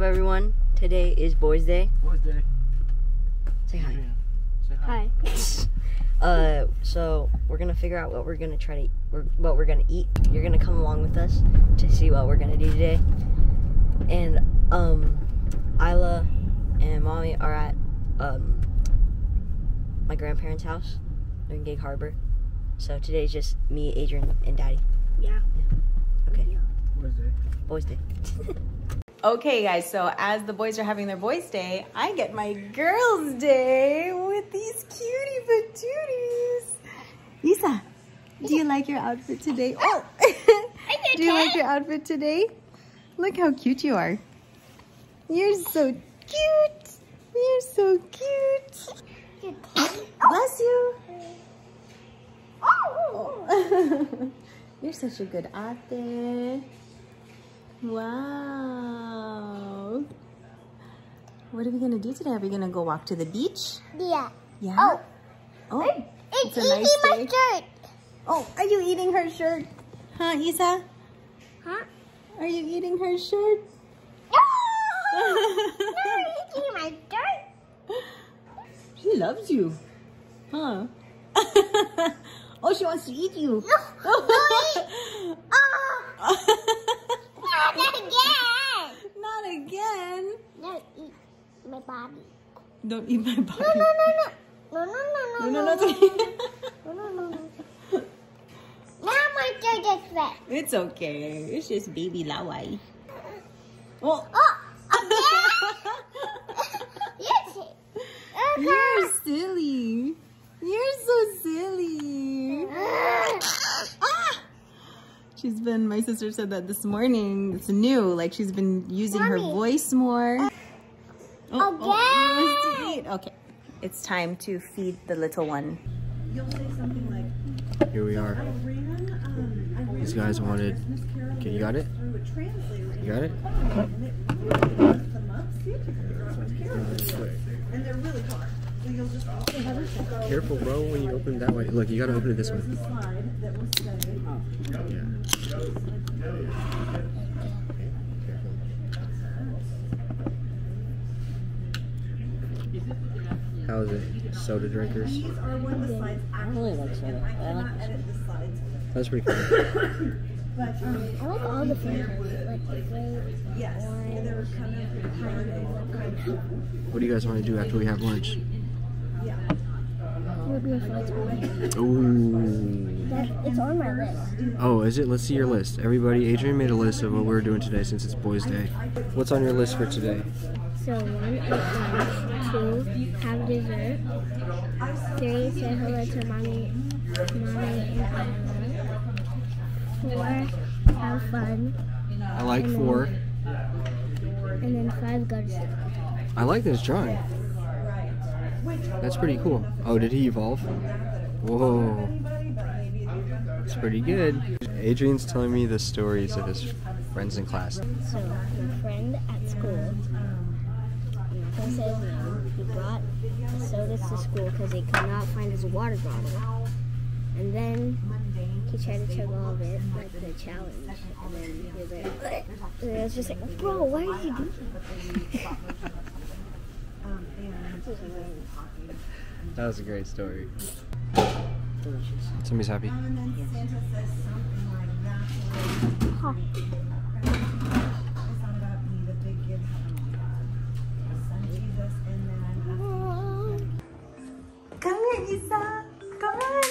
up, everyone? Today is Boys Day. Boys Day. Say hi. Say hi. Hi. Uh, so we're gonna figure out what we're gonna try to, we're, what we're gonna eat. You're gonna come along with us to see what we're gonna do today. And um, Aila and Mommy are at um my grandparents' house in Gig Harbor. So today's just me, Adrian, and Daddy. Yeah. Okay. Boys Day. Boys Day. Okay, guys, so as the boys are having their boys' day, I get my girls' day with these cutie patooties. Lisa, do you like your outfit today? Oh, do you like your outfit today? Look how cute you are. You're so cute. You're so cute. Bless you. Oh. You're such a good ate. Wow. What are we gonna do today? Are we gonna go walk to the beach? Yeah. Yeah. Oh, Oh, it's, It's a eating nice my shirt. oh, are you eating her shirt? Huh, Isa? Huh? Are you eating her shirt? No! no, eating my shirt. She loves you. Huh? oh, she wants to eat you. No, no, eat. Oh, no, not again. Not again. No, eat my body. Don't eat my body. No, no, no, no. No, no, no, no, No, no, no, no. no, no, no, no. Now my shirt is it's okay. It's just baby lawai. Uh-uh. Oh. Oh, yes. Okay. You're silly. You're so silly. Ah! She's been, my sister said that this morning. It's new. Like she's been using her voice more. Uh, oh, oh, Again. oh, to eat. Okay. It's time to feed the little one. Here we are. These guys wanted. Okay, you got it? You got it? Careful, bro, when you open it that way. Look, you gotta open it this way. Yeah. How is it? Soda drinkers? I really like soda. I like this one. That's pretty cool. I like all the flavors, like the grape, yes, orange, pineapple. What do you guys want to do after we have lunch? Would be a fun. Ooh. That, it's on my list. Oh, is it? Let's see your list. Everybody, Adrian made a list of what we're doing today since it's Boys Day. What's on your list for today? So one, eat lunch. Two, have dessert. Three, say hello to mommy, mommy and. Four, have fun. I like four. And then five, go to sleep. I like this drawing. That's pretty cool. Oh, did he evolve? Whoa. It's pretty good. Adrian's telling me the stories of his friends in class. So my friend at school, um, I'm say his name, he brought sodas to school because he could not find his water bottle. And then he tried to chug all of it, like the challenge. And then he was like, and I was just like, bro, why did you do that? That was a great story. Somebody's happy. Huh. Come here, Isa. Come on.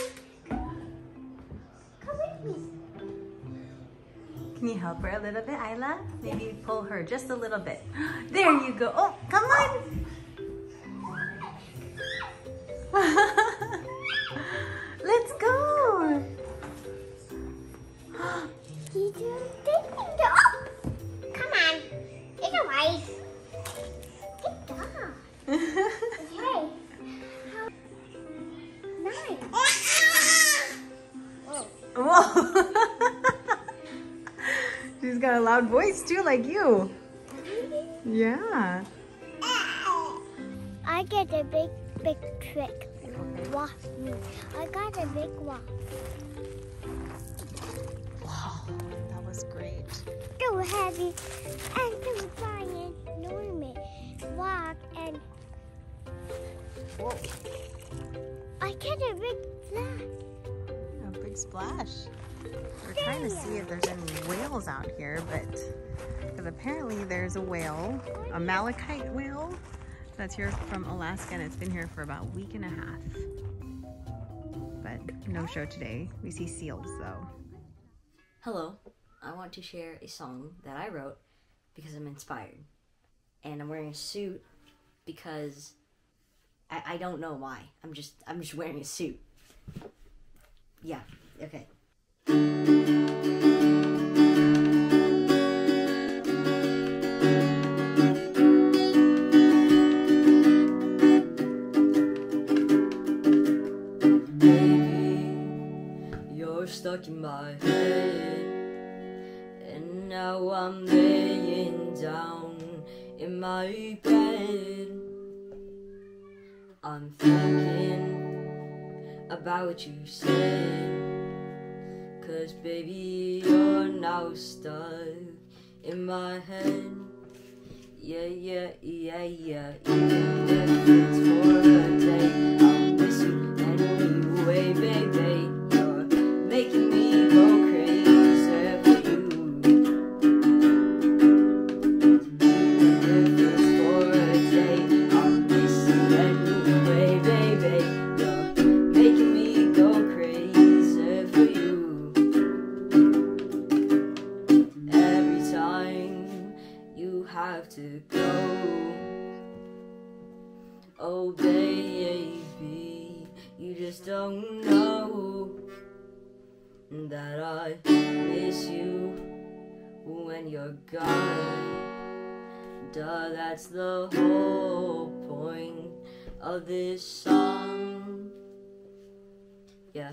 Come with me. Can you help her a little bit, Aila? Maybe pull her just a little bit. There you go. Oh, come on. Let's go. You do this thing oh! Come on. It's alright. Good. Hey. Nice. Whoa. She's got a loud voice too, like you. Yeah. I get a big, big trick. Watch me. I got a big one. Wow, that was great. too heavy and too giant. Norman walk and Whoa. I get a big flash. A big splash. We're trying to see if there's any whales out here, but because apparently there's a whale, a oh, malachite whale, that's here from Alaska, and it's been here for about a week and a half. But no show today. We see seals though. Hello, I want to share a song that I wrote because I'm inspired. And I'm wearing a suit because I, I don't know why. I'm just I'm just wearing a suit. Yeah, okay. Now I'm laying down in my bed. I'm thinking about what you said. Cause baby, you're now stuck in my head. Yeah, yeah, yeah, yeah. Even if it's for Oh, baby, you just don't know that I miss you when you're gone. Duh, that's the whole point of this song. Yeah,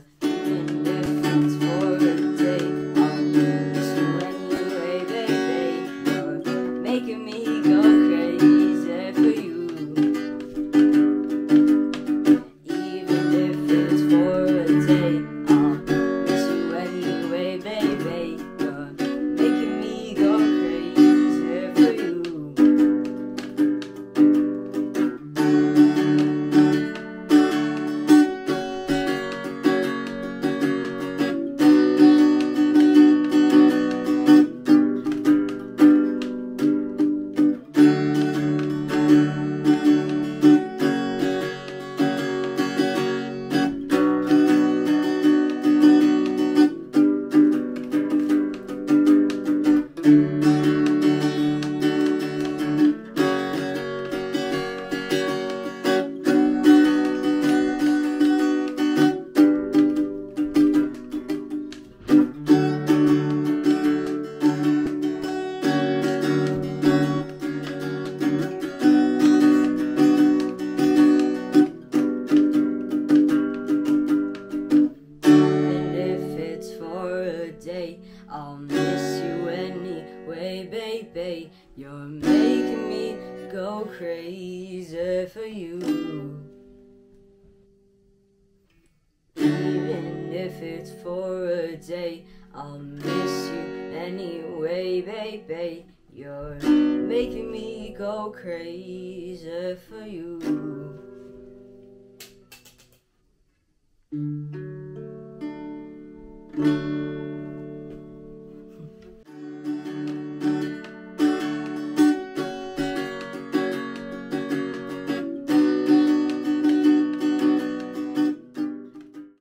for you. Even if it's for a day, I'll miss you anyway, baby. You're making me go crazy for you.